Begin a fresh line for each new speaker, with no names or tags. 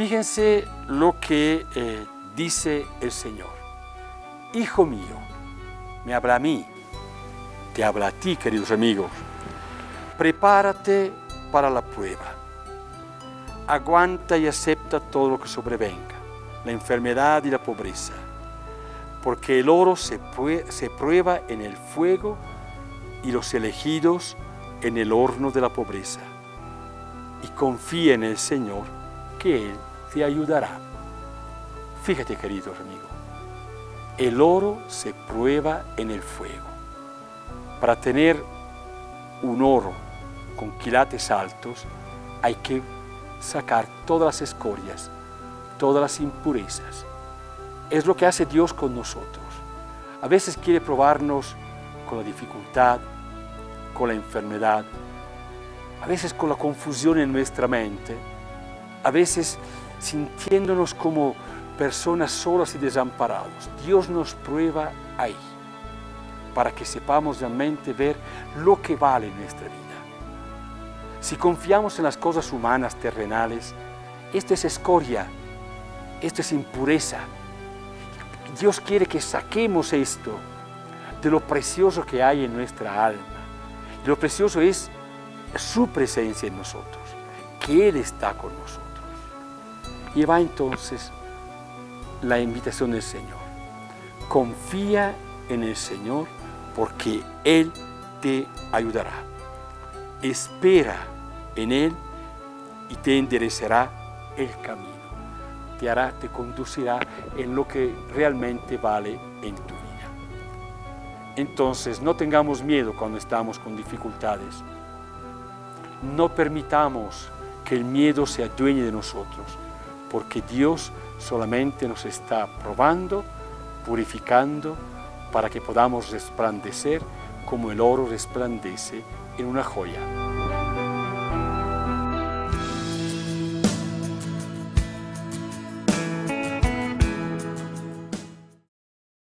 Fíjense lo que eh, dice el Señor. Hijo mío, me habla a mí, te habla a ti, queridos amigos. Prepárate para la prueba. Aguanta y acepta todo lo que sobrevenga, la enfermedad y la pobreza, porque el oro se, se prueba en el fuego y los elegidos en el horno de la pobreza. Y confía en el Señor que Él te ayudará. Fíjate, querido amigo, el oro se prueba en el fuego. Para tener un oro con quilates altos, hay que sacar todas las escorias, todas las impurezas. Es lo que hace Dios con nosotros. A veces quiere probarnos con la dificultad, con la enfermedad, a veces con la confusión en nuestra mente, a veces sintiéndonos como personas solas y desamparados. Dios nos prueba ahí para que sepamos realmente ver lo que vale nuestra vida. Si confiamos en las cosas humanas, terrenales, esto es escoria, esto es impureza. Dios quiere que saquemos esto de lo precioso que hay en nuestra alma. Y lo precioso es su presencia en nosotros, que Él está con nosotros. Y va entonces la invitación del Señor. Confía en el Señor porque Él te ayudará. Espera en Él y te enderezará el camino. Te hará, te conducirá en lo que realmente vale en tu vida. Entonces, no tengamos miedo cuando estamos con dificultades. No permitamos que el miedo se adueñe de nosotros porque Dios solamente nos está probando, purificando, para que podamos resplandecer como el oro resplandece en una joya.